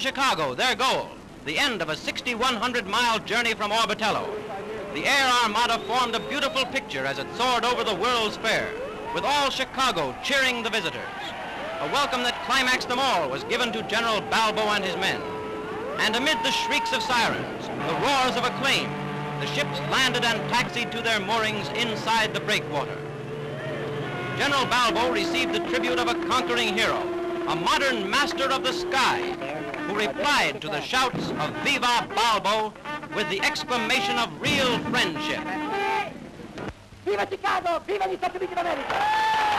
Chicago, their goal, the end of a 6,100-mile journey from Orbetello. The Air Armada formed a beautiful picture as it soared over the World's Fair, with all Chicago cheering the visitors. A welcome that climaxed them all was given to General Balbo and his men. And amid the shrieks of sirens, the roars of acclaim, the ships landed and taxied to their moorings inside the breakwater. General Balbo received the tribute of a conquering hero, a modern master of the sky, who replied to the shouts of Viva Balbo with the exclamation of real friendship. Viva Chicago! Viva gli Stati Uniti d'America!